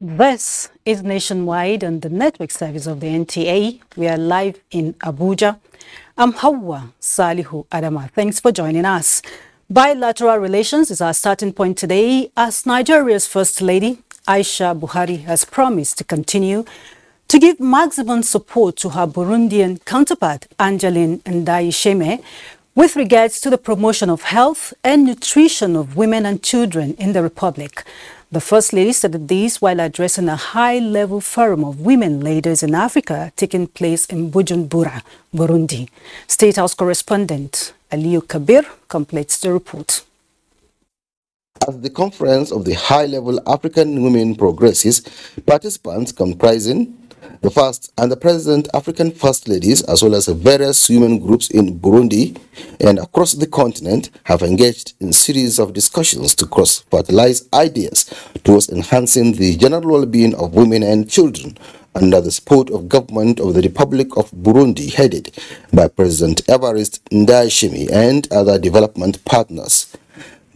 This is nationwide on the network service of the NTA. We are live in Abuja. I'm Hawa Salihu Adama. Thanks for joining us. Bilateral relations is our starting point today as Nigeria's First Lady, Aisha Buhari, has promised to continue to give maximum support to her Burundian counterpart, Angeline Ndayishimiye, with regards to the promotion of health and nutrition of women and children in the Republic. The First Lady said this while addressing a high-level forum of women leaders in Africa taking place in Bujumbura, Burundi. State House correspondent Aliyu Kabir completes the report. As the conference of the high-level African women progresses, participants comprising the first and the present African First Ladies, as well as various women groups in Burundi and across the continent, have engaged in series of discussions to cross-fertilize ideas towards enhancing the general well-being of women and children under the support of government of the Republic of Burundi headed by President Evariste Ndayishimiye and other development partners.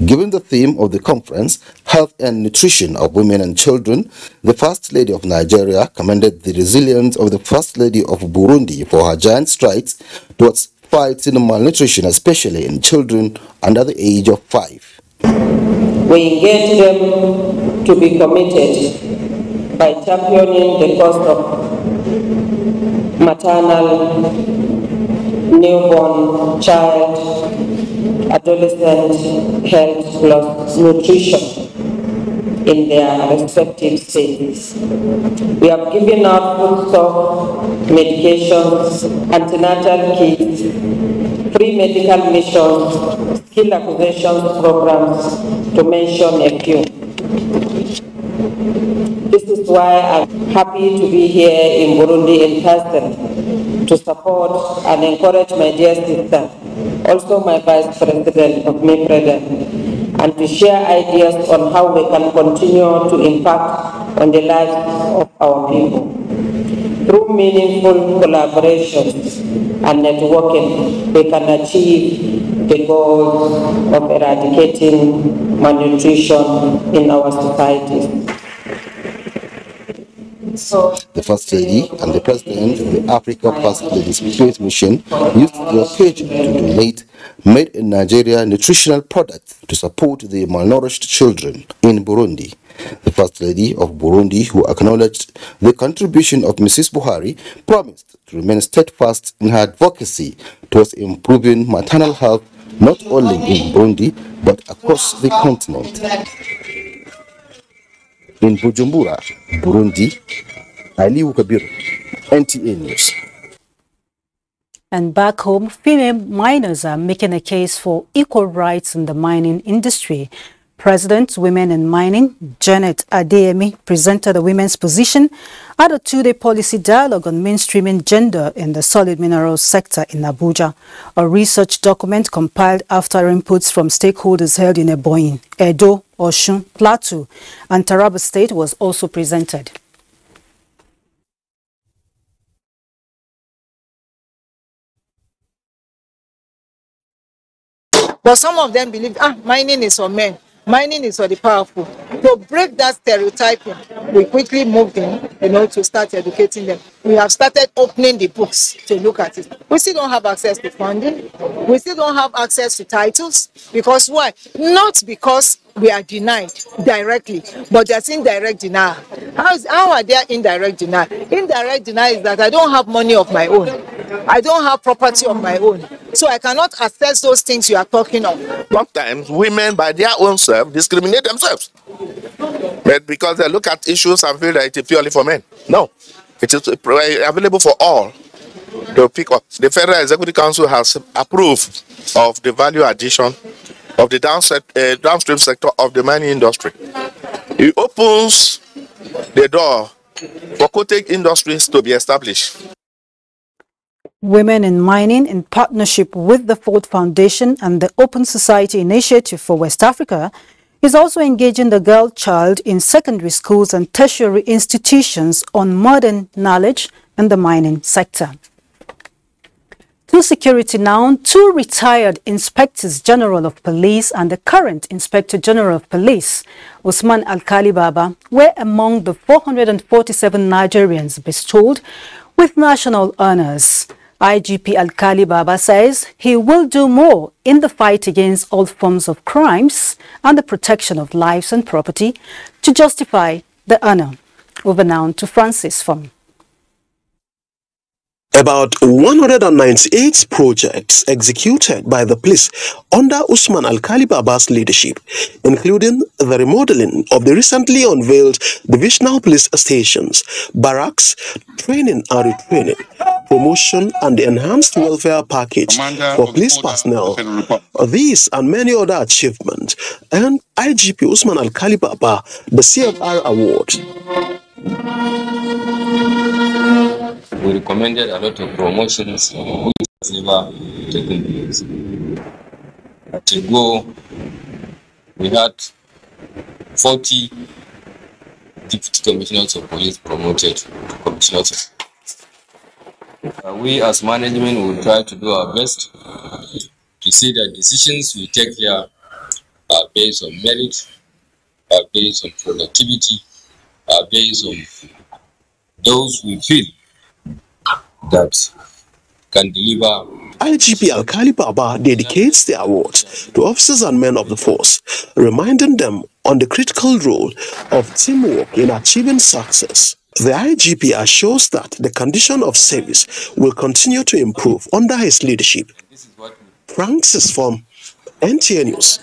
Given the theme of the conference, Health and Nutrition of Women and Children, the First Lady of Nigeria commended the resilience of the First Lady of Burundi for her giant strides towards fighting malnutrition, especially in children under the age of five. We engage them to be committed by championing the cause of maternal, newborn child, adolescent health plus nutrition in their respective states. We have given out foodstuff, medications, antenatal kits, free medical missions, skill acquisition programs, to mention a few. This is why I'm happy to be here in Burundi in person to support and encourage my dear sister also my Vice President of MIPREDEN, and to share ideas on how we can continue to impact on the lives of our people. Through meaningful collaborations and networking, we can achieve the goals of eradicating malnutrition in our societies. The First Lady and the President of the Africa First Lady Spirit Mission used the occasion to donate made in Nigeria nutritional products to support the malnourished children in Burundi. The First Lady of Burundi, who acknowledged the contribution of Mrs. Buhari, promised to remain steadfast in her advocacy towards improving maternal health not only in Burundi but across the continent. In Bujumbura, Burundi, Kabir, NTA News. And back home, female miners are making a case for equal rights in the mining industry. President Women in Mining, Janet Adeyemi, presented the women's position at a two-day policy dialogue on mainstreaming gender in the solid minerals sector in Abuja. A research document compiled after inputs from stakeholders held in Ebonyi, Edo, Osun, Plateau, and Taraba State was also presented. But some of them believe, ah, mining is for men, mining is for the powerful. To break that stereotyping, we quickly moved in, you know, to start educating them. We have started opening the books to look at it. We still don't have access to funding. We still don't have access to titles. Because why? Not because we are denied directly, but there's indirect denial. How, is, how are there indirect denial? Indirect denial is that I don't have money of my own. I don't have property of my own. So I cannot assess those things you are talking of. Sometimes women, by their own self, discriminate themselves. But because they look at issues and feel that it is purely for men. No, it is available for all to pick up. The Federal Executive Council has approved of the value addition of the downstream, uh, downstream sector of the mining industry. It opens the door for cottage industries to be established. Women in Mining, in partnership with the Ford Foundation and the Open Society Initiative for West Africa, is also engaging the girl child in secondary schools and tertiary institutions on modern knowledge in the mining sector. To security now, two retired inspectors general of police and the current inspector general of police, Usman Alkali Baba, were among the 447 Nigerians bestowed with national honors. IGP Alkali Baba says he will do more in the fight against all forms of crimes and the protection of lives and property to justify the honor. Over now to Francis Fong. About 198 projects executed by the police under Usman Alkali Baba's leadership, including the remodeling of the recently unveiled divisional police stations, barracks, training and retraining, promotion and the enhanced welfare package for police personnel. These and many other achievements earned IGP Usman Alkali Baba the CFR Award we recommended a lot of promotions which never taken place. To go, we had 40 deputy commissioners of police promoted to commissioners. Uh, we as management will try to do our best to see that decisions we take here are based on merit, are based on productivity, are based on those we feel that can deliver. IGP Alkali Baba dedicates the awards to officers and men of the force, reminding them on the critical role of teamwork in achieving success. The IGP assures that the condition of service will continue to improve under his leadership. Francis from NTA News.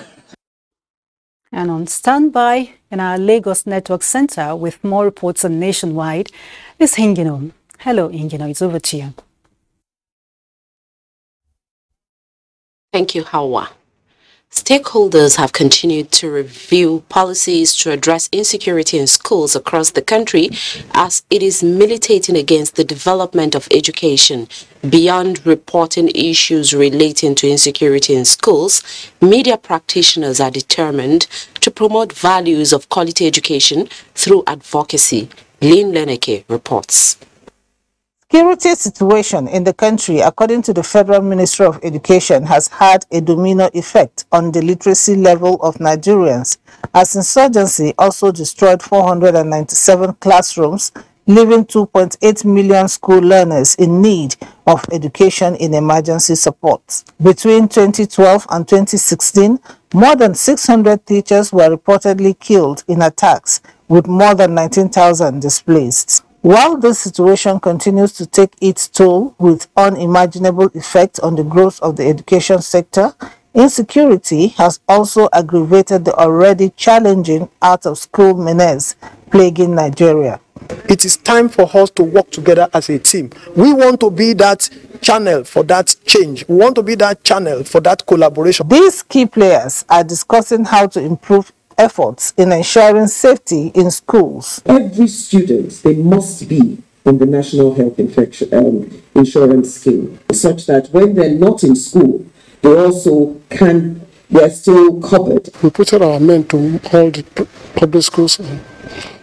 And on standby in our Lagos Network Center with more reports on nationwide is Hingino. Hello, Ingino, it's over to you. Thank you, Hawa. Stakeholders have continued to review policies to address insecurity in schools across the country as it is militating against the development of education. Beyond reporting issues relating to insecurity in schools, media practitioners are determined to promote values of quality education through advocacy. Lynn Leneke reports. Security situation in the country, according to the Federal Ministry of Education, has had a domino effect on the literacy level of Nigerians, as insurgency also destroyed 497 classrooms, leaving 2.8 million school learners in need of education in emergency support. Between 2012 and 2016, more than 600 teachers were reportedly killed in attacks, with more than 19,000 displaced. While this situation continues to take its toll with unimaginable effects on the growth of the education sector, insecurity has also aggravated the already challenging out-of-school menace plaguing Nigeria. It is time for us to work together as a team. We want to be that channel for that change. We want to be that channel for that collaboration. These key players are discussing how to improve efforts in ensuring safety in schools. Every student, they must be in the National Health Infection, um, Insurance Scheme, such that when they're not in school, they also can, they're still covered. We put our men to all the public schools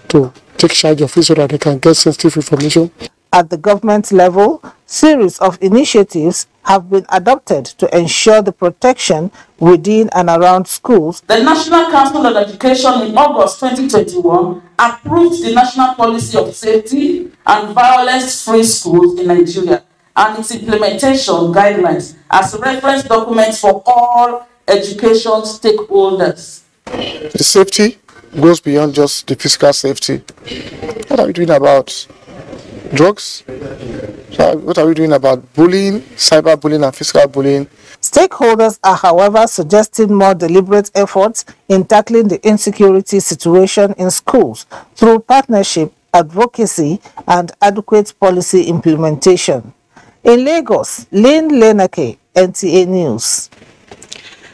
to take charge of it so that they can get sensitive information. At the government level, series of initiatives have been adopted to ensure the protection within and around schools. The National Council on Education in August 2021 approved the National Policy of Safety and Violence-Free Schools in Nigeria and its implementation guidelines as reference documents for all education stakeholders. The safety goes beyond just the physical safety. What are we doing about drugs, So what are we doing about bullying, cyberbullying, and physical bullying? Stakeholders are, however, suggesting more deliberate efforts in tackling the insecurity situation in schools through partnership, advocacy, and adequate policy implementation. In Lagos, Lynn Lenake, NTA News.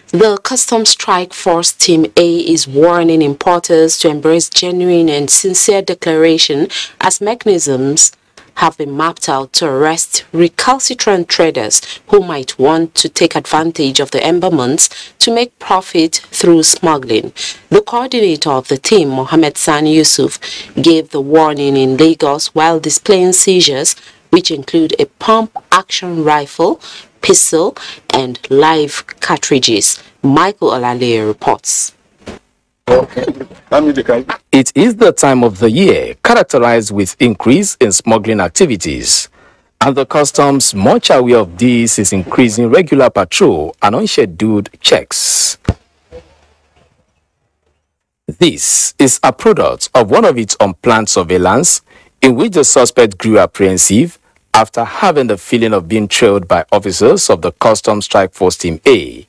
The Customs Strike Force Team A is warning importers to embrace genuine and sincere declaration as mechanisms have been mapped out to arrest recalcitrant traders who might want to take advantage of the ember months to make profit through smuggling. The coordinator of the team, Mohamed San Yusuf, gave the warning in Lagos while displaying seizures which include a pump action rifle, pistol, and live cartridges. Michael Olale reports. It is the time of the year characterized with increase in smuggling activities. And the customs, much aware of this, is increasing regular patrol and unscheduled checks. This is a product of one of its unplanned surveillance in which the suspect grew apprehensive after having the feeling of being trailed by officers of the Customs Strike Force Team A.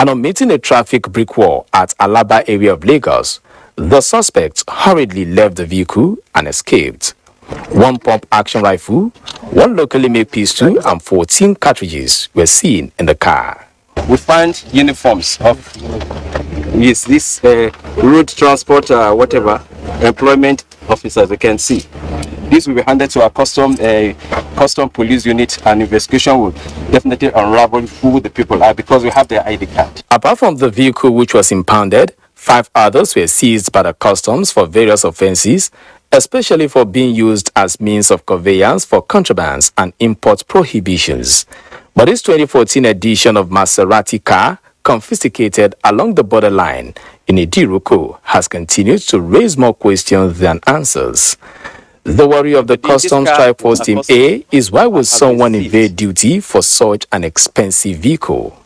And on meeting a traffic brick wall at Alaba area of Lagos, the suspect hurriedly left the vehicle and escaped. One pump action rifle, one locally made pistol, and 14 cartridges were seen in the car. We find uniforms of yes, this uh, road transport, uh, whatever, employment officers, you can see. This will be handed to our custom uh, custom police unit and investigation will definitely unravel who the people are because we have their ID card. Apart from the vehicle which was impounded, five others were seized by the customs for various offenses, especially for being used as means of conveyance for contrabands and import prohibitions. But this 2014 edition of Maserati car, confiscated along the borderline in Idiroko, has continued to raise more questions than answers. The worry of the Customs Strike Force Team A is why would someone evade duty for such an expensive vehicle?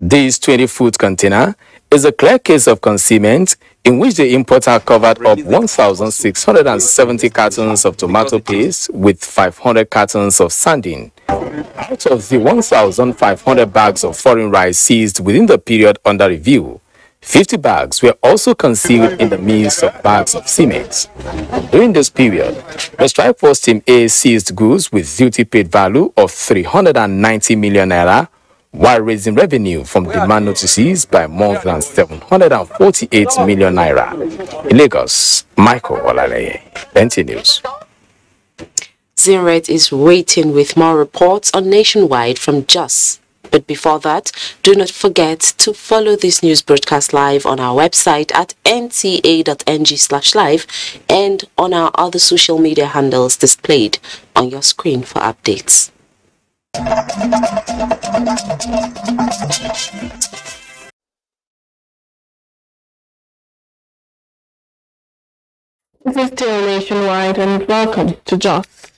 This 20-foot container is a clear case of concealment in which the importer covered up 1,670 cartons of tomato paste with 500 cartons of sardine. Out of the 1,500 bags of foreign rice seized within the period under review, 50 bags were also concealed in the midst of bags of cement. During this period, the strike force team A seized goods with duty paid value of 390 million naira while raising revenue from demand notices by more than 748 million naira. In Lagos, Michael Olaleye, NT News. Zinret is waiting with more reports on Nationwide from Jos. But before that, do not forget to follow this news broadcast live on our website at nta.ng slash live and on our other social media handles displayed on your screen for updates. This is still nationwide and welcome to Jos.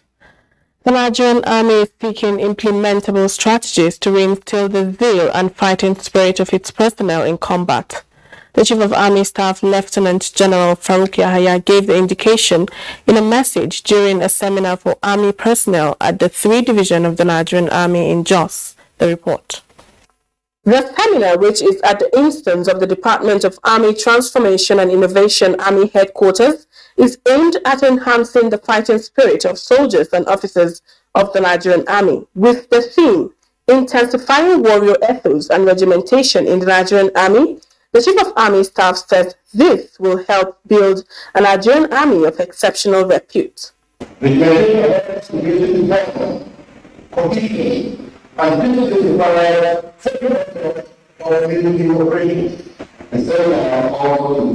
The Nigerian Army is seeking implementable strategies to reinstill the zeal and fighting spirit of its personnel in combat. The Chief of Army Staff Lieutenant General Farouk Yahaya gave the indication in a message during a seminar for Army personnel at the 3 Division of the Nigerian Army in Jos. The report. The seminar, which is at the instance of the Department of Army Transformation and Innovation Army Headquarters, is aimed at enhancing the fighting spirit of soldiers and officers of the Nigerian Army, with the theme Intensifying Warrior Ethos and Regimentation in the Nigerian Army the Chief of Army Staff said this will help build a Nigerian army of exceptional repute. Instead of all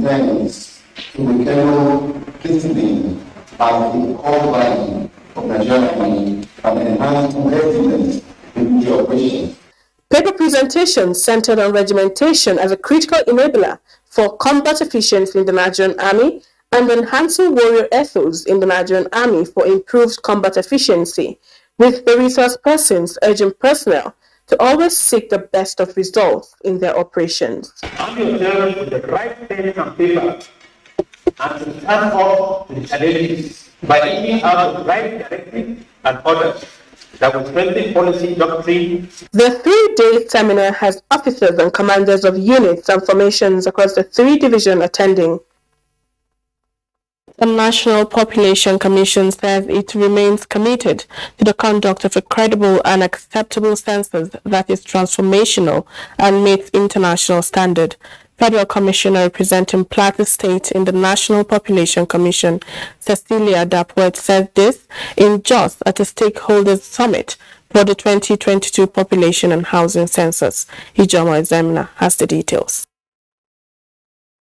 intends to rekindle discipline as the core value of Nigerian army and enhance competitiveness in the operations. Paper presentation centered on regimentation as a critical enabler for combat efficiency in the Nigerian Army and enhancing warrior ethos in the Nigerian Army for improved combat efficiency, with the resource persons urging personnel to always seek the best of results in their operations. Arm yourself with the right pen and paper and to stand up to the challenges by giving out the right directive and orders that will strengthen policy doctrine. The three-day seminar has officers and commanders of units and formations across the three divisions attending. The National Population Commission says it remains committed to the conduct of a credible and acceptable census that is transformational and meets international standard. Federal Commissioner representing Plateau State in the National Population Commission, Cecilia Dapwet, said this in Jos at a stakeholders summit for the 2022 Population and Housing Census. Ijoma Ozemina has the details.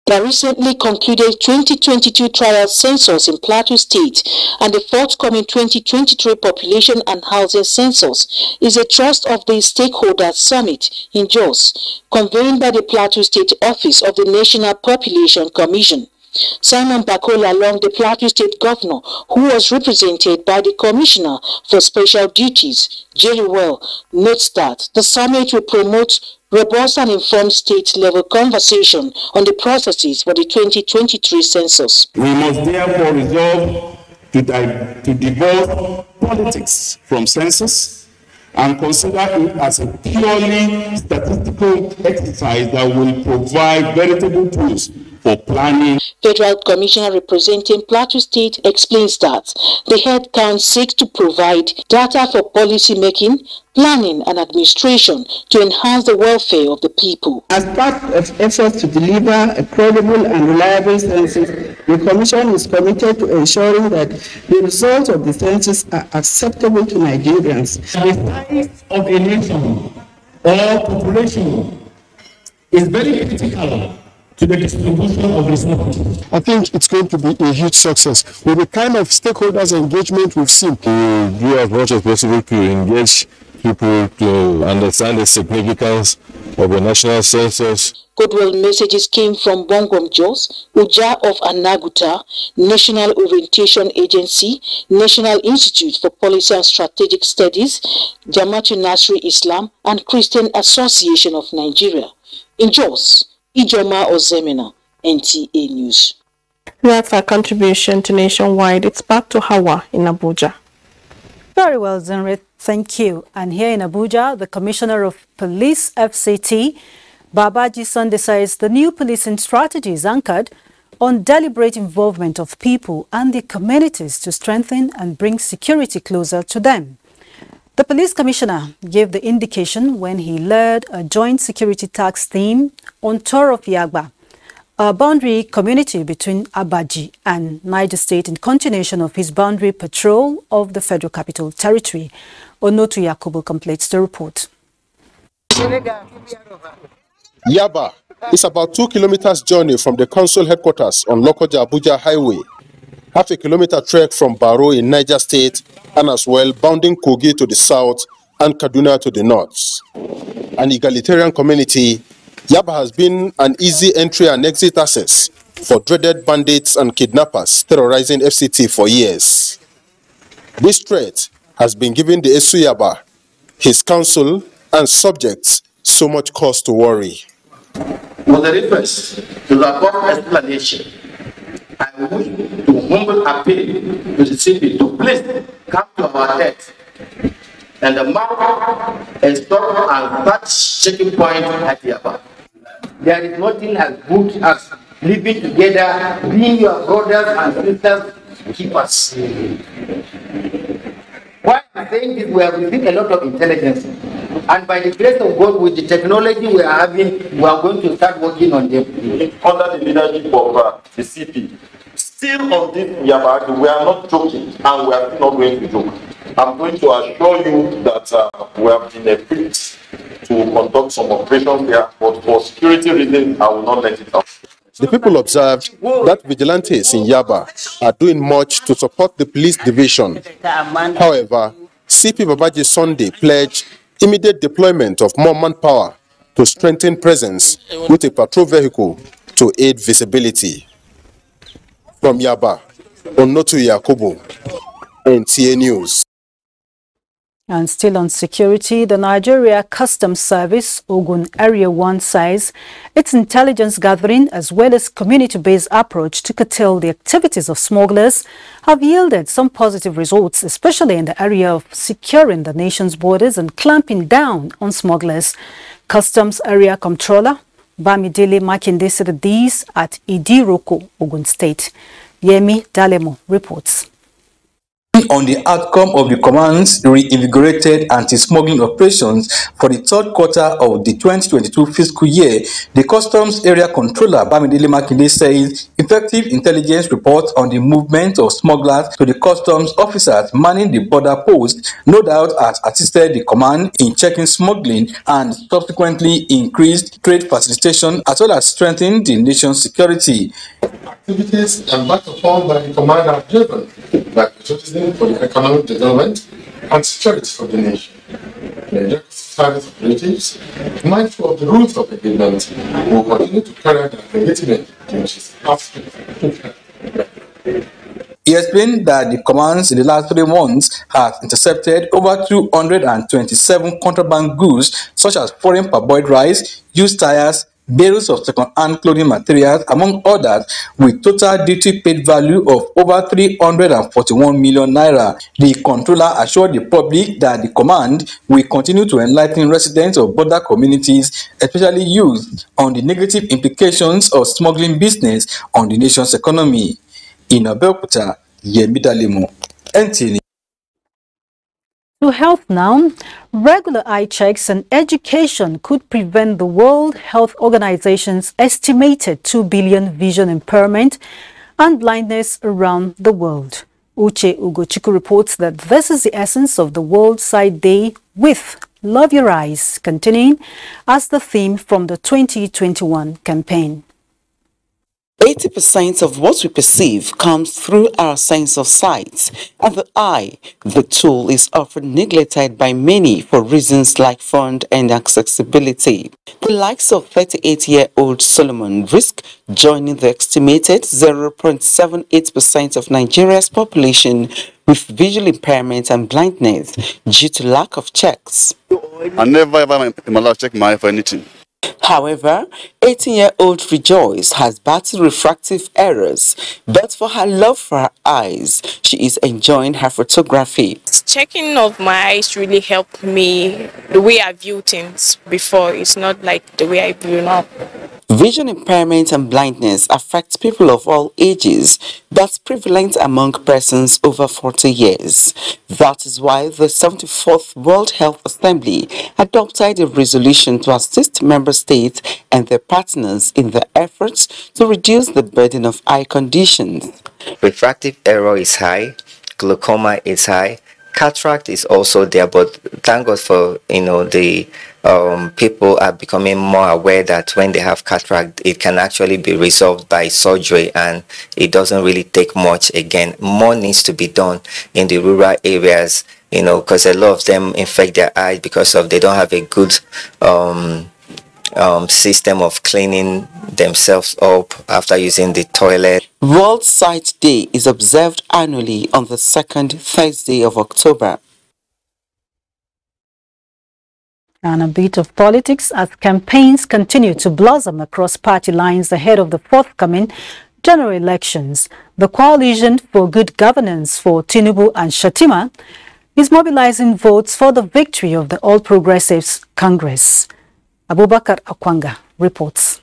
The recently concluded 2022 trial census in Plateau State and the forthcoming 2023 population and housing census is a trust of the stakeholders summit in Jos, convened by the Plateau State office of the National Population Commission. Simon Bako Lalong the Plateau State Governor, who was represented by the Commissioner for Special Duties, Jerry Well, notes that the summit will promote robust and informed state-level conversation on the processes for the 2023 census. We must therefore resolve to, to divorce politics from census and consider it as a purely statistical exercise that will provide veritable tools for planning. Federal Commissioner representing Plateau State explains that the head count seeks to provide data for policy making, planning and administration to enhance the welfare of the people. As part of efforts to deliver a credible and reliable census, the Commission is committed to ensuring that the results of the census are acceptable to Nigerians. The size of a nation or population is very critical to the distribution of resources. I think it's going to be a huge success. With the kind of stakeholders engagement we've seen, to do as much as possible to engage people to understand the significance of the national census. Goodwill messages came from Gbong Gwom Jos, Uja of Anaguta, National Orientation Agency, National Institute for Policy and Strategic Studies, Jamatu Nasri Islam, and Christian Association of Nigeria. In Jos, Ijoma Ozemina, NTA News. That's our contribution to Nationwide. It's back to Hawa in Abuja. Very well, Zenrit. Thank you. And here in Abuja, the Commissioner of Police FCT, Babaji Sunday says the new policing strategy is anchored on deliberate involvement of people and the communities to strengthen and bring security closer to them. The police commissioner gave the indication when he led a joint security task team on tour of Yagba, a boundary community between Abaji and Niger State in continuation of his boundary patrol of the Federal Capital Territory. Onotu Yakubu completes the report. Yaba is about two kilometers journey from the council headquarters on Lokoja Abuja Highway, half a kilometer trek from Baro in Niger State, and as well bounding Kogi to the south and Kaduna to the north. An egalitarian community, Yaba has been an easy entry and exit access for dreaded bandits and kidnappers terrorizing FCT for years. This threat has been giving the Esu Yaba, his council, and subjects so much cause to worry. With a request to the above explanation, I wish to humble appeal to the city to please come to our aid and the mark is stop and touch checking point at the Yaba. There is nothing as good as living together, being your brothers and sisters keepers. Why I'm saying this, we have received a lot of intelligence. And by the grace of God, with the technology we are having, we are going to start working on them. Under the leadership of uh, the CP, still on this Yabagi, we are not joking and we are still not going to joke. I'm going to assure you that uh, we have been equipped to conduct some operations there, but for security reasons, I will not let it out. The people observed that vigilantes in Yaba are doing much to support the police division. However, CP Babaji Sunday pledged immediate deployment of more manpower to strengthen presence with a patrol vehicle to aid visibility. From Yaba, Onotu Yakubu, NTA News. And still on security, the Nigeria Customs Service, Ogun Area 1 says its intelligence gathering as well as community-based approach to curtail the activities of smugglers have yielded some positive results, especially in the area of securing the nation's borders and clamping down on smugglers. Customs Area Comptroller Bamidele Makinde said these at Idiroko, Ogun State. Yemi Dalemo reports on the outcome of the command's reinvigorated anti-smuggling operations for the third quarter of the 2022 fiscal year, the Customs Area Controller Bamidele Makinde says effective intelligence reports on the movement of smugglers to the customs officers manning the border post no doubt has assisted the command in checking smuggling and subsequently increased trade facilitation as well as strengthening the nation's security. Activities and embarked upon by the command are driven by patriotism for the economic development and security for the nation. The service operatives, mindful of the rules of engagement, will continue to carry out their legitimate duties He explained that the commands in the last three months have intercepted over 227 contraband goods such as foreign parboiled rice, used tires, bales of second-hand clothing materials, among others, with total duty paid value of over 341 million naira. The controller assured the public that the command will continue to enlighten residents of border communities, especially youth, on the negative implications of smuggling business on the nation's economy. In Abeokuta, Yemi Dalemo, NTN. To health now, regular eye checks and education could prevent the World Health Organization's estimated 2 billion vision impairment and blindness around the world. Uche Ugochiku reports that this is the essence of the World Sight Day with Love Your Eyes continuing as the theme from the 2021 campaign. 80% of what we perceive comes through our sense of sight, and the eye, the tool, is often neglected by many for reasons like fund and accessibility. The likes of 38-year-old Solomon risk joining the estimated 0.78% of Nigeria's population with visual impairment and blindness due to lack of checks. I never ever in my life check my eye for anything. However, 18-year-old Rejoice has battled refractive errors, but for her love for her eyes, she is enjoying her photography. Checking of my eyes really helped me the way I view things before. It's not like the way I view now. Vision impairment and blindness affect people of all ages, that's prevalent among persons over 40 years. That is why the 74th World Health Assembly adopted a resolution to assist member states and their partners in their efforts to reduce the burden of eye conditions. Refractive error is high, glaucoma is high, cataract is also there, but thank God for you know the um, people are becoming more aware that when they have cataract, it can actually be resolved by surgery and it doesn't really take much. Again, more needs to be done in the rural areas, you know, because a lot of them infect their eyes because of they don't have a good um, um, system of cleaning themselves up after using the toilet. World Sight Day is observed annually on the second Thursday of October. And a bit of politics as campaigns continue to blossom across party lines ahead of the forthcoming general elections. The Coalition for Good Governance for Tinubu and Shetima is mobilizing votes for the victory of the All Progressives Congress. Abubakar Akwanga reports.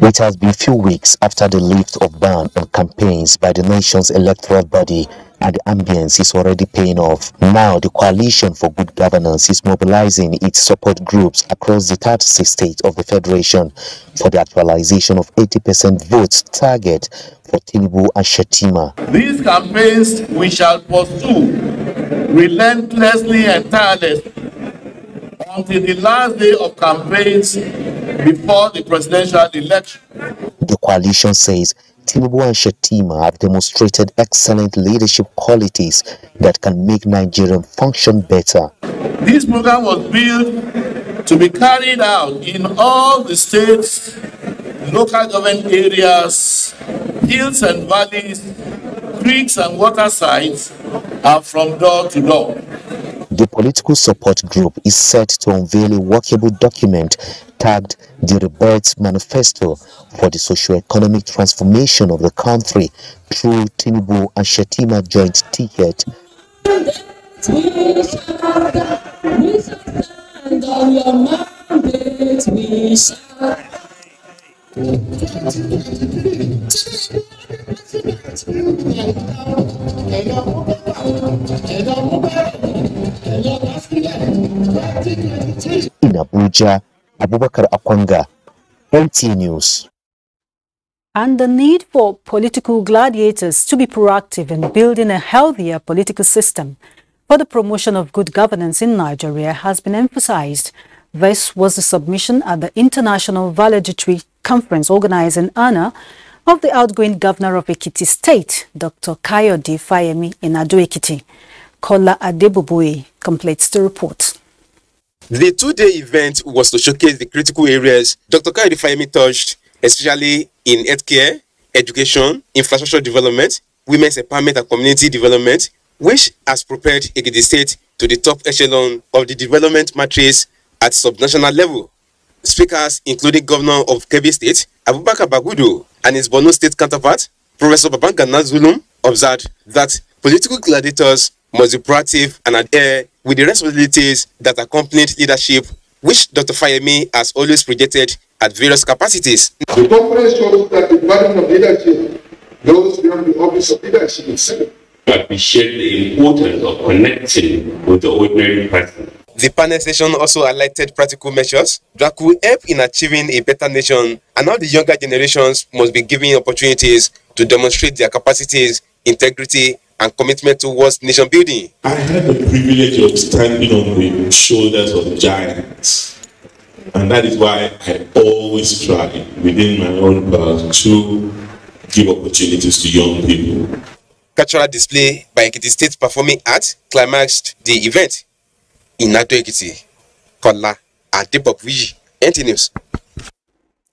It has been few weeks after the lift of ban on campaigns by the nation's electoral body and the ambience is already paying off. Now the Coalition for Good Governance is mobilizing its support groups across the 36 states of the Federation for the actualization of 80% votes target for Tinubu and Shetima. These campaigns we shall pursue relentlessly and tirelessly until the last day of campaigns before the presidential election. The coalition says Tinubu and Shetima have demonstrated excellent leadership qualities that can make Nigeria function better. This program was built to be carried out in all the states, local government areas, hills and valleys, creeks and water sites, and from door to door. The political support group is set to unveil a workable document tagged the Rebirth Manifesto for the socio-economic transformation of the country through Tinubu and Shetima joint ticket. In Abuja, Abubakar Akwanga, News. and the need for political gladiators to be proactive in building a healthier political system for the promotion of good governance in Nigeria has been emphasized. This was the submission at the International Valedictory Conference organized in honor of the outgoing governor of Ekiti State, Dr. Kayode Fayemi in Ado-Ekiti. Kola Adeboboye completes the report. The two-day event was to showcase the critical areas Dr. Kayode Fayemi touched, especially in healthcare, education, infrastructure development, women's empowerment and community development, which has propelled Ekiti State to the top echelon of the development matrix at subnational level. Speakers including Governor of Kebbi State, Abubakar Bagudu, and his Borno State counterpart, Professor Babangana Zulum, observed that political gladiators must be proactive and adhere with the responsibilities that accompanied leadership, which Dr. Fayemi has always projected at various capacities. The conference shows that the burden of leadership goes beyond the office of leadership itself. appreciate the importance of connecting with the ordinary person. The panel session also highlighted practical measures that could help in achieving a better nation and how the younger generations must be given opportunities to demonstrate their capacities, integrity, and commitment towards nation building. I had the privilege of standing on the shoulders of giants. And that is why I always try within my own path to give opportunities to young people. Cultural display by Ekiti State Performing Arts climaxed the event in Ado Ekiti. Kola Adebobuyi, NT News.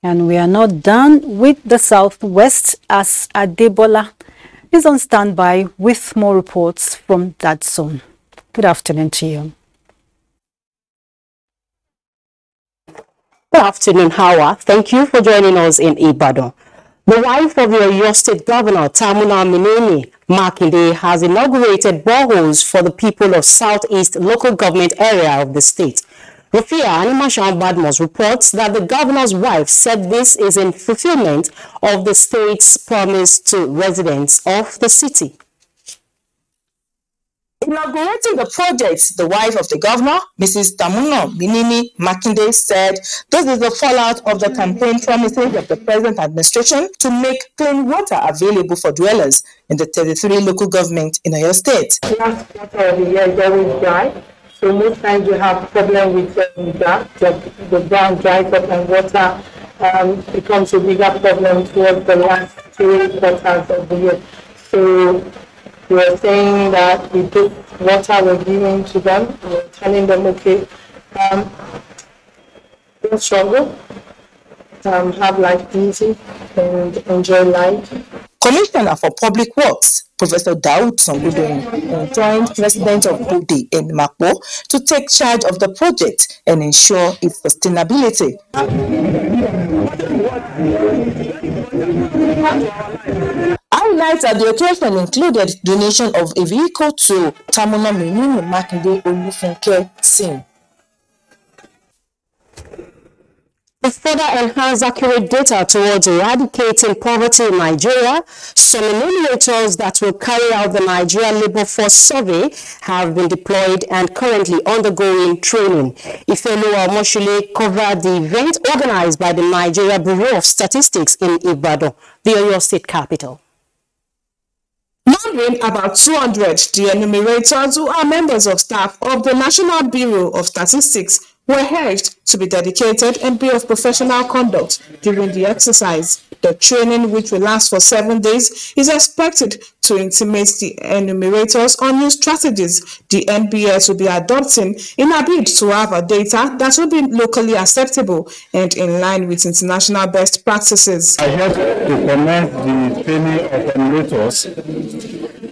And we are not done with the Southwest as Adebola is on standby with more reports from that zone. Good afternoon to you. Good afternoon, Hawa. Thank you for joining us in Ibadan. The wife of your Oyo State Governor, Tamuna Minini Makinde, has inaugurated boreholes for the people of Southeast local government area of the state. Rafia Animashaun Badmos reports that the governor's wife said this is in fulfillment of the state's promise to residents of the city. Inaugurating the project, the wife of the governor, Mrs. Tamuno Binini Makinde, said this is the fallout of the campaign promises of the present administration to make clean water available for dwellers in the 33 local government in Oyo State. last quarter of the year is always dry. So most times we have problem with um, that, that the ground dries up and water um, becomes a bigger problem towards the last two quarters of the year. So we are saying that we this water we're giving to them, we're telling them, okay, um, don't struggle, um, have life easy and enjoy life. Commissioner for Public Works, Professor Daoud Sangodoyin, joined President of Bode in Makbo to take charge of the project and ensure its sustainability. Highlights at the occasion included donation of a vehicle to Tamuna Minunu Makinde Olufunke Singh. To further enhance accurate data towards eradicating poverty in Nigeria, some enumerators that will carry out the Nigeria Labour Force Survey have been deployed and currently undergoing training. Ifeoluwa Omoshule covered the event organized by the Nigeria Bureau of Statistics in Ibadan, the Oyo State capital. Numbering about 200, the enumerators who are members of staff of the National Bureau of Statistics were urged to be dedicated and be of professional conduct during the exercise. The training, which will last for seven days, is expected to intimate the enumerators on new strategies the NBS will be adopting in a bid to have a data that will be locally acceptable and in line with international best practices. I have to commend the training of emulators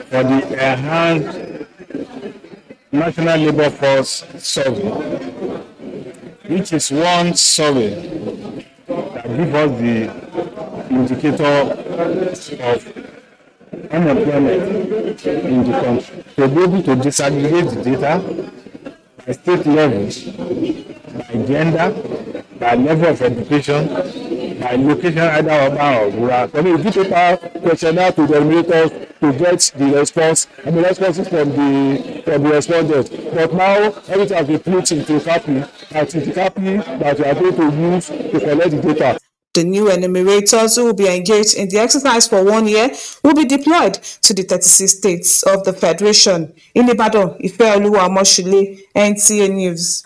for the enhanced National Labour Force Survey, which is one survey that gives us the indicator of unemployment in the country. To be able to disaggregate the data by state level, by gender, by level of education, by location either urban or rural. I mean, if you take our questionnaire to the enumerators to get the response, I mean, responses from the from the respondents. But now everything has been put into copy, and it's the copy that we are going to use to collect the data. The new enumerators who will be engaged in the exercise for one year will be deployed to the 36 states of the Federation. In Ibadan, Ifeoluwa Moshile, NTA News.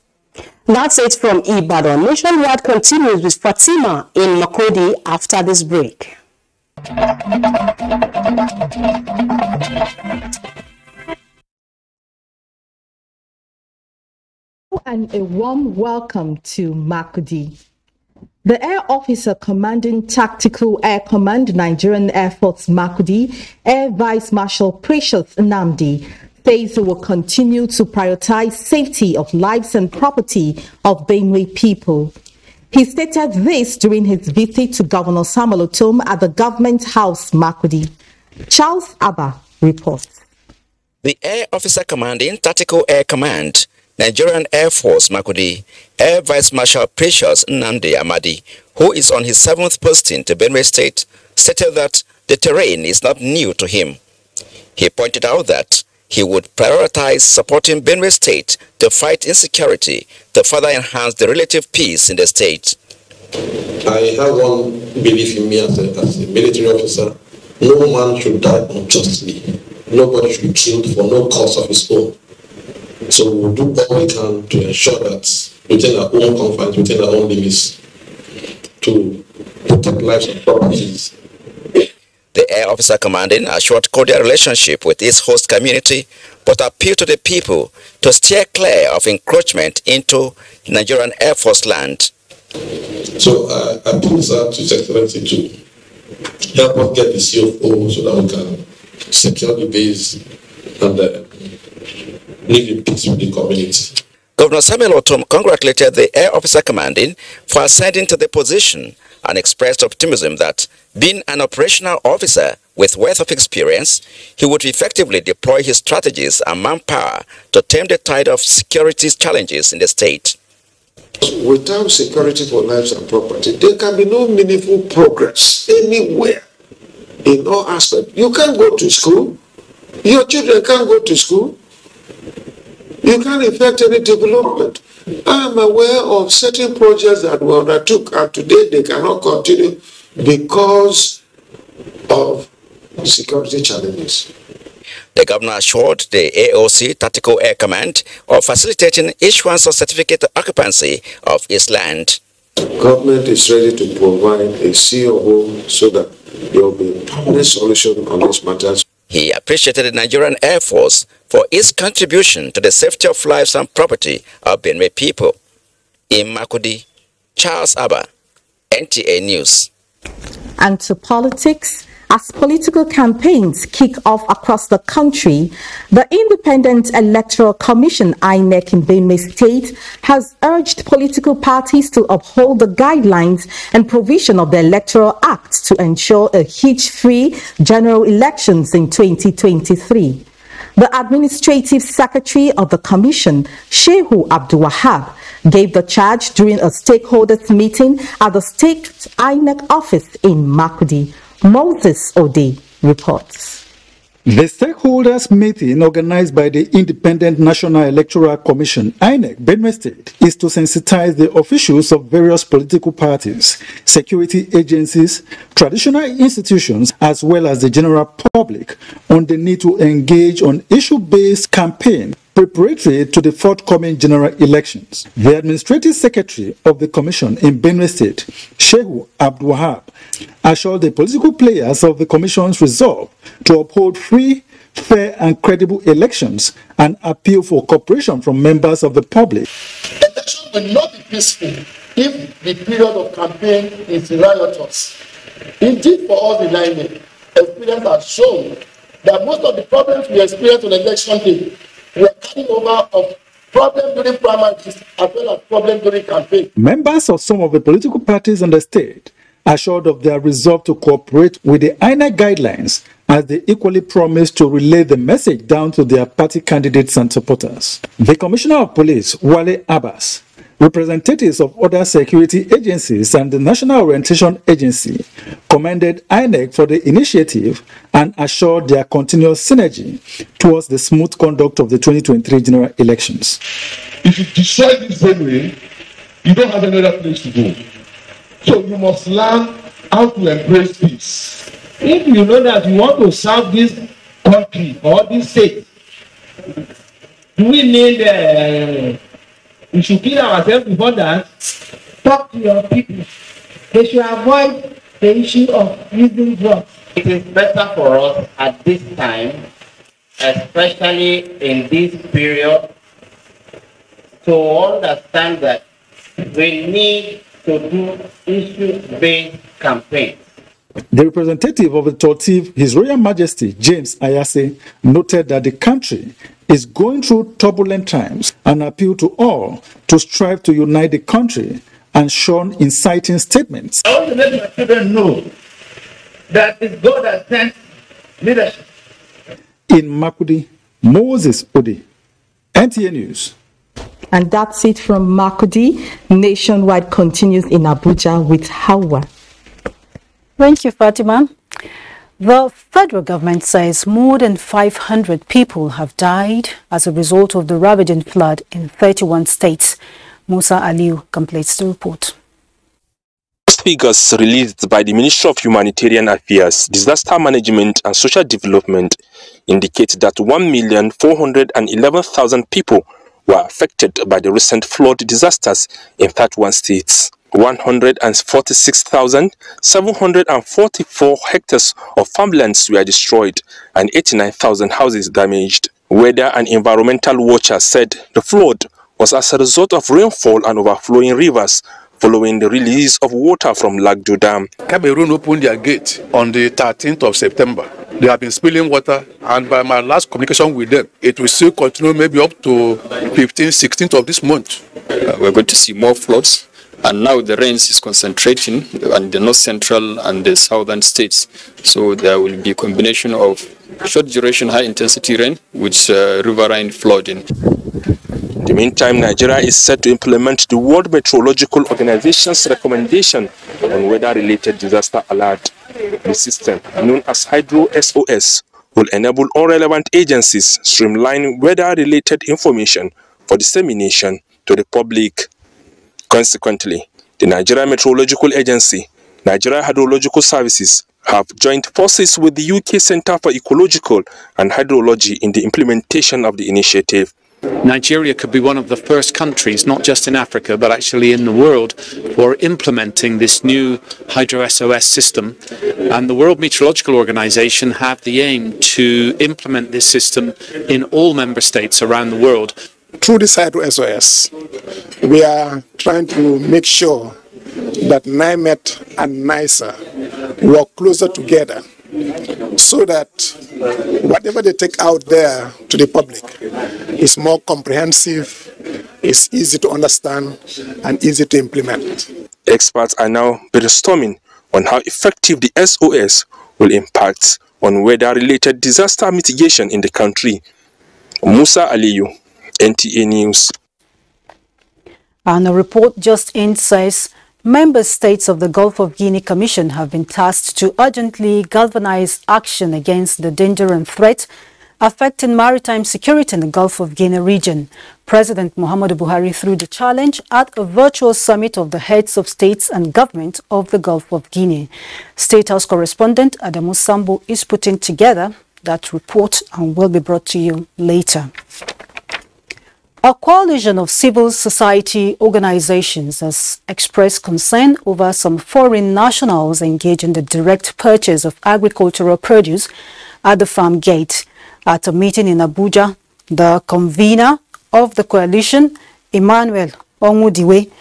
That's it from Ibadan. Nationwide continues with Fatima in Makurdi after this break. And a warm welcome to Makurdi. The Air Officer Commanding Tactical Air Command Nigerian Air Force Makurdi, Air Vice Marshal Precious Nnamdi, he will continue to prioritize safety of lives and property of Benue people. He stated this during his visit to Governor Samuel Ortom at the Government House, Makurdi. Charles Abba reports. The Air Officer Commanding Tactical Air Command, Nigerian Air Force Makurdi, Air Vice Marshal Precious Nnamdi Amadi, who is on his seventh posting to Benue State, stated that the terrain is not new to him. He pointed out that he would prioritize supporting Benue State to fight insecurity to further enhance the relative peace in the state. I have one belief in me as a, as a military officer. No man should die unjustly. Nobody should be killed for no cause of his own. So we'll do all we can to ensure that within our own confines, within our own limits, to protect lives and properties. The air officer commanding assured cordial relationship with his host community, but appealed to the people to steer clear of encroachment into Nigerian Air Force land. So uh, I put this out to to help us get the CFO so that we can secure the base and uh, live in peace with the community. Governor Samuel Ortom congratulated the air officer commanding for ascending to the position and expressed optimism that being an operational officer with wealth of experience, he would effectively deploy his strategies and manpower to tame the tide of security challenges in the state. Without security for lives and property, there can be no meaningful progress anywhere in all aspects. You can't go to school. Your children can't go to school. You can't effect any development. I am aware of certain projects that were undertook and today they cannot continue because of security challenges. The governor assured the AOC Tactical Air Command of facilitating issuance of certificate of occupancy of its land. Government is ready to provide a COO so that there will be a permanent solution on these matters. He appreciated the Nigerian Air Force for its contribution to the safety of lives and property of Benue people. In Makurdi, Charles Abba, NTA News. And to politics, as political campaigns kick off across the country, the Independent Electoral Commission INEC in Benue State has urged political parties to uphold the guidelines and provision of the Electoral Act to ensure a hitch-free general elections in 2023. The Administrative Secretary of the Commission, Shehu Abdul Wahab, gave the charge during a stakeholders meeting at the state INEC office in Makurdi. Moses Ode reports. The stakeholders meeting organized by the Independent National Electoral Commission, INEC, Benue State, is to sensitize the officials of various political parties, security agencies, traditional institutions, as well as the general public on the need to engage on issue-based campaign preparatory to the forthcoming general elections. The administrative secretary of the commission in Benue State, Shehu Abdulwahab, assured the political players of the commission's resolve to uphold free, fair, and credible elections and appeal for cooperation from members of the public. Election will not be peaceful if the period of campaign is riotous. Indeed, for all the nine experience has shown that most of the problems we experience on election day we are carrying over of problem during primaries as well as problem during campaign. Members of some of the political parties in the state assured of their resolve to cooperate with the INEC guidelines as they equally promised to relay the message down to their party candidates and supporters. The Commissioner of Police, Wale Abbas, representatives of other security agencies and the National Orientation Agency commended INEC for the initiative and assured their continuous synergy towards the smooth conduct of the 2023 general elections. If you destroy this venue, you don't have any other place to go. So you must learn how to embrace peace. If you know that you want to serve this country or this state, do we need uh, we should kill ourselves before that? Talk to your people. They should avoid the issue of using drugs. It is better for us at this time, especially in this period, to understand that we need to do issue-based campaigns. The representative of the Tor Tiv, His Royal Majesty James Ayatse, noted that the country is going through turbulent times and appealed to all to strive to unite the country and shun inciting statements. I want to let my children know that it's God that sent leadership. In Makurdi, Moses Odi, NTA News. And that's it from Makurdi. Nationwide continues in Abuja with Hawa. Thank you, Fatima. The federal government says more than 500 people have died as a result of the ravaging flood in 31 states. Musa Aliu completes the report. Figures released by the Ministry of Humanitarian Affairs, Disaster Management and Social Development indicate that 1,411,000 people were affected by the recent flood disasters in 31 states. 146,744 hectares of farmlands were destroyed and 89,000 houses damaged. Weather and environmental watchers said the flood was as a result of rainfall and overflowing rivers following the release of water from Lagdo Dam. Cameroon opened their gate on the 13th of September. They have been spilling water, and by my last communication with them, it will still continue maybe up to 15th, 16th of this month. Uh, we're going to see more floods and now the rains is concentrating on the north central and the southern states so there will be a combination of short duration high intensity rain with uh, riverine flooding in the meantime, Nigeria is set to implement the World Meteorological Organization's recommendation on weather-related disaster alert. The system, known as Hydro SOS, will enable all relevant agencies streamline weather-related information for dissemination to the public. Consequently, the Nigeria Meteorological Agency, Nigeria Hydrological Services have joined forces with the UK Center for Ecological and Hydrology in the implementation of the initiative. Nigeria could be one of the first countries, not just in Africa, but actually in the world, for implementing this new Hydro SOS system. And the World Meteorological Organization have the aim to implement this system in all member states around the world. Through this Hydro SOS, we are trying to make sure that NIMET and NIHSA work closer together so that whatever they take out there to the public is more comprehensive, is easy to understand, and easy to implement. Experts are now brainstorming on how effective the SOS will impact on weather-related disaster mitigation in the country. Musa Aliyu, NTA News. And a report just in says Member states of the Gulf of Guinea Commission have been tasked to urgently galvanize action against the danger and threat affecting maritime security in the Gulf of Guinea region. President Muhammadu Buhari threw the challenge at a virtual summit of the heads of states and government of the Gulf of Guinea. State House correspondent Adamu Sambo is putting together that report and will be brought to you later. A coalition of civil society organizations has expressed concern over some foreign nationals engaged in the direct purchase of agricultural produce at the farm gate. At a meeting in Abuja, the convener of the coalition, Emmanuel Onwudiwe,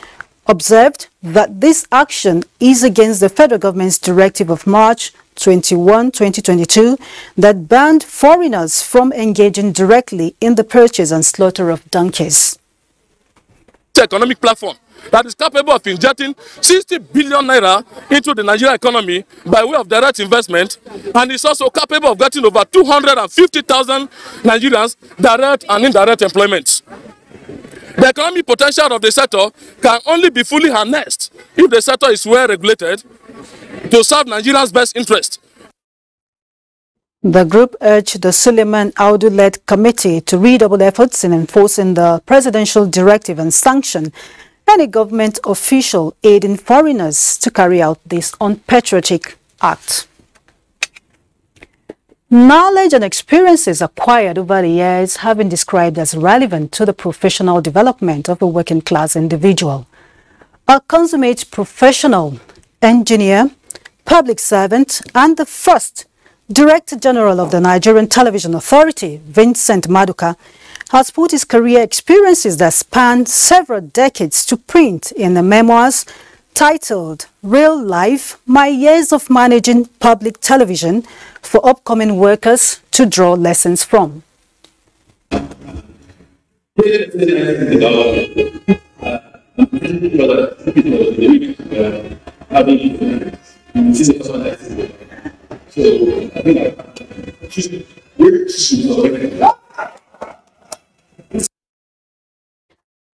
observed that this action is against the federal government's directive of March 21-2022 that banned foreigners from engaging directly in the purchase and slaughter of donkeys. The Economic platform that is capable of injecting 60 billion naira into the Nigerian economy by way of direct investment and is also capable of getting over 250,000 Nigerians direct and indirect employment. The economic potential of the sector can only be fully harnessed if the sector is well regulated to serve Nigeria's best interest. The group urged the Suleiman Audu-led committee to redouble efforts in enforcing the presidential directive and sanction any government official aiding foreigners to carry out this unpatriotic act. Knowledge and experiences acquired over the years have been described as relevant to the professional development of a working class individual. A consummate professional, engineer, public servant, and the first Director General of the Nigerian Television Authority, Vincent Maduka, has put his career experiences that span several decades to print in the memoirs titled Real Life My Years of Managing Public Television for upcoming workers to draw lessons from.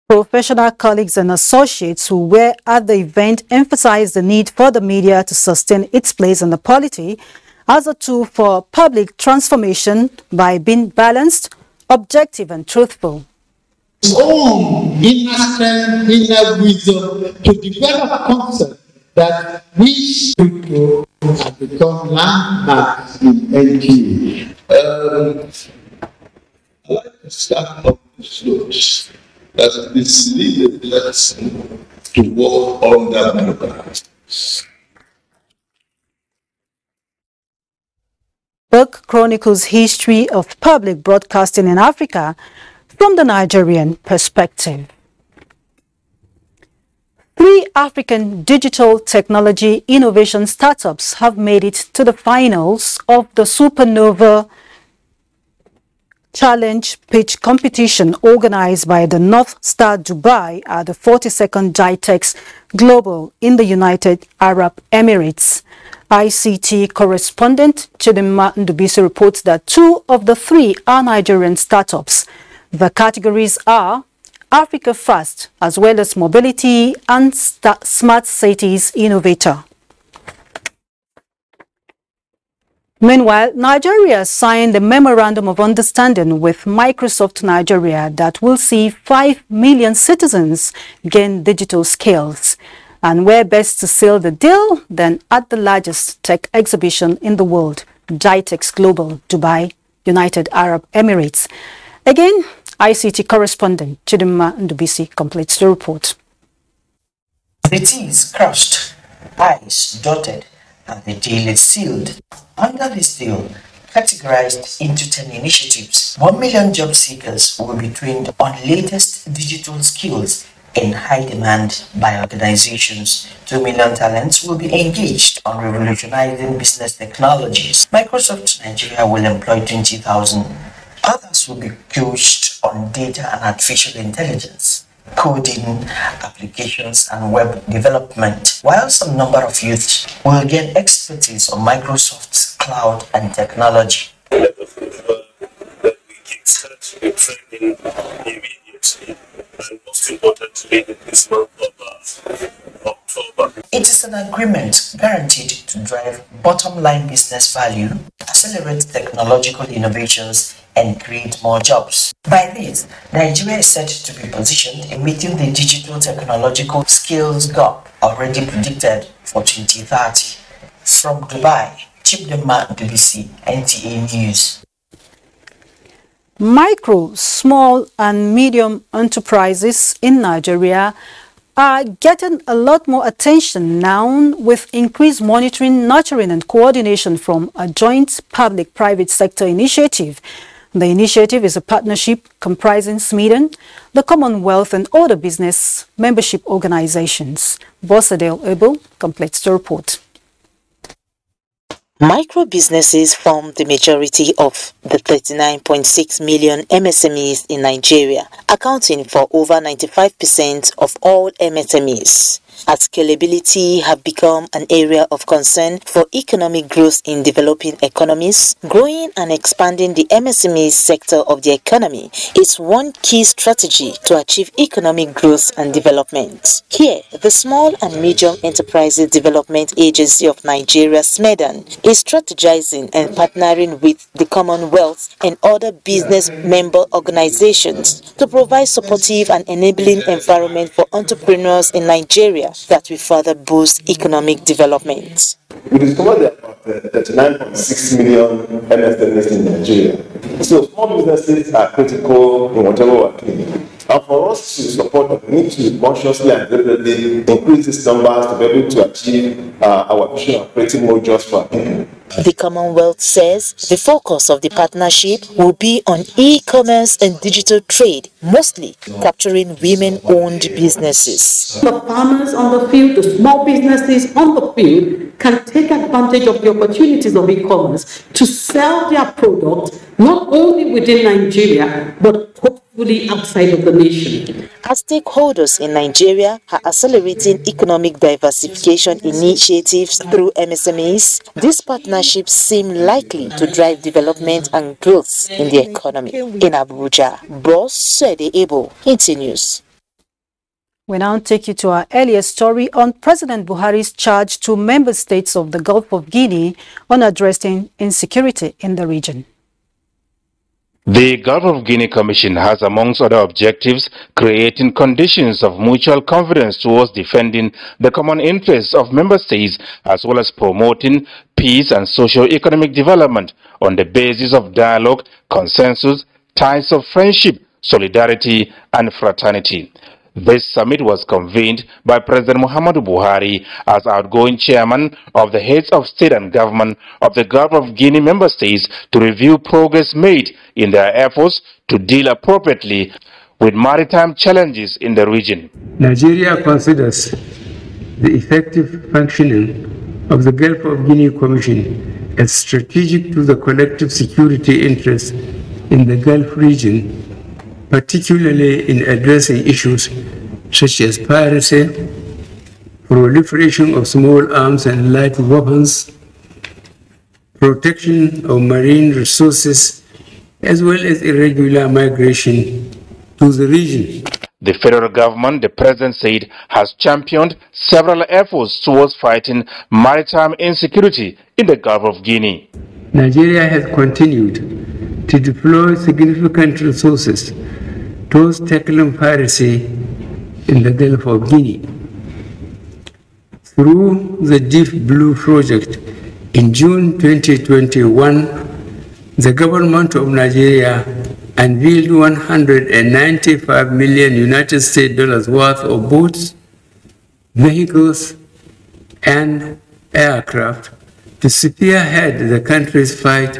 Professional colleagues and associates who were at the event emphasized the need for the media to sustain its place in the polity as a tool for public transformation by being balanced, objective and truthful. His own inner strength, inner wisdom to develop concepts that we people have become landmarks in NGO. Um, I like to start off with notes that this is a lesson to work under my guidance. book chronicles history of public broadcasting in Africa from the Nigerian perspective. Three African digital technology innovation startups have made it to the finals of the Supernova Challenge Pitch competition organized by the North Star Dubai at the 42nd GITEX Global in the United Arab Emirates. ICT correspondent Chidima Ndubisi reports that two of the three are Nigerian startups. The categories are Africa Fast, as well as Mobility and Smart Cities Innovator. Meanwhile, Nigeria signed a memorandum of understanding with Microsoft Nigeria that will see 5 million citizens gain digital skills. And where best to seal the deal than at the largest tech exhibition in the world, GITEX Global, Dubai, United Arab Emirates. Again, ICT correspondent Chidima Ndubisi completes the report. The T is crushed, I's dotted, and the deal is sealed. Under this deal, categorized into 10 initiatives, 1 million job seekers will be trained on latest digital skills in high demand by organizations. 2 million talents will be engaged on revolutionizing business technologies. Microsoft Nigeria will employ 20,000. Others will be coached on data and artificial intelligence, coding, applications, and web development, while some number of youths will gain expertise on Microsoft's cloud and technology. It is an agreement guaranteed to drive bottom line business value, accelerate technological innovations, and create more jobs. By this, Nigeria is set to be positioned in meeting the digital technological skills gap already predicted for 2030. From Dubai, Chidima Ndubisi, NTA News. Micro, small and medium enterprises in Nigeria are getting a lot more attention now with increased monitoring, nurturing and coordination from a joint public-private sector initiative. The initiative is a partnership comprising Sweden, the Commonwealth and other business membership organizations. Bossadale Abel completes the report. Micro businesses form the majority of the 39.6 million MSMEs in Nigeria, accounting for over 95% of all MSMEs as scalability have become an area of concern for economic growth in developing economies, growing and expanding the MSME sector of the economy is one key strategy to achieve economic growth and development. Here, the Small and Medium Enterprises Development Agency of Nigeria, SMEDAN, is strategizing and partnering with the Commonwealth and other business member organizations to provide supportive and enabling environment for entrepreneurs in Nigeria that will further boost economic development. We discovered there are about 39.6 million MSMEs in Nigeria. So small businesses are critical in whatever we're doing. And for us to support them, we need to consciously and deliberately increase these numbers to be able to achieve uh, our vision of creating more jobs for people. The Commonwealth says the focus of the partnership will be on e-commerce and digital trade, mostly capturing women-owned businesses. The farmers on the field, the small businesses on the field can take advantage of the opportunities of e-commerce to sell their product not only within Nigeria, but hopefully outside of the nation. As stakeholders in Nigeria are accelerating economic diversification initiatives through MSMEs, these partnerships seem likely to drive development and growth in the economy. In Abuja, Boss Sede Ebo, NTA News. We now take you to our earlier story on President Buhari's charge to member states of the Gulf of Guinea on addressing insecurity in the region. The Gulf of Guinea Commission has, amongst other objectives, creating conditions of mutual confidence towards defending the common interests of member states as well as promoting peace and socio-economic development on the basis of dialogue, consensus, ties of friendship, solidarity and fraternity. This summit was convened by President Muhammadu Buhari as outgoing chairman of the heads of state and government of the Gulf of Guinea member states to review progress made in their efforts to deal appropriately with maritime challenges in the region. Nigeria considers the effective functioning of the Gulf of Guinea Commission as strategic to the collective security interests in the Gulf region particularly in addressing issues such as piracy, proliferation of small arms and light weapons, protection of marine resources, as well as irregular migration to the region. The federal government, the president said, has championed several efforts towards fighting maritime insecurity in the Gulf of Guinea. Nigeria has continued to deploy significant resources towards tackling piracy in the Gulf of Guinea. Through the Deep Blue Project in June 2021, the government of Nigeria unveiled 195 million United States dollars worth of boats, vehicles, and aircraft to spearhead the country's fight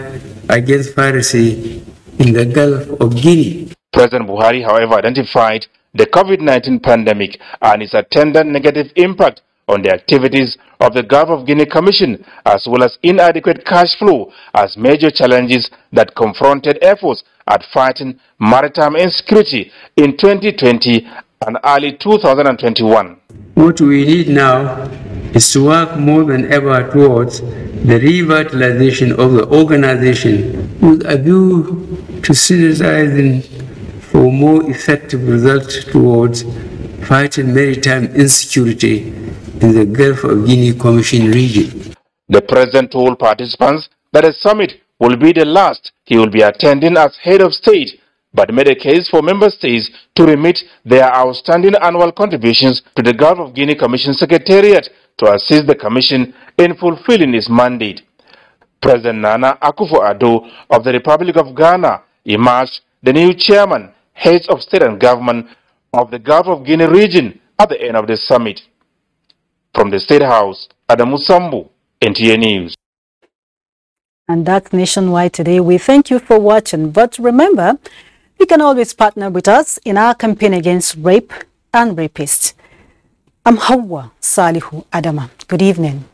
against piracy in the Gulf of Guinea. President Buhari, however, identified the COVID-19 pandemic and its attendant negative impact on the activities of the Gulf of Guinea Commission, as well as inadequate cash flow as major challenges that confronted efforts at fighting maritime insecurity in 2020 and early 2021. What we need now is to work more than ever towards the revitalization of the organization with a view to synergizing for more effective results towards fighting maritime insecurity in the Gulf of Guinea Commission region. The president told participants that the summit will be the last he will be attending as head of state, but made a case for member states to remit their outstanding annual contributions to the Gulf of Guinea Commission Secretariat to assist the Commission in fulfilling its mandate. President Nana Akufo-Addo of the Republic of Ghana emerged the new chairman, heads of state and government of the Gulf of Guinea region at the end of the summit. From the State House, Adamu Sambu, NTA News. And that's nationwide today. We thank you for watching. But remember, you can always partner with us in our campaign against rape and rapists. I'm Hawa Salihu Adama. Good evening.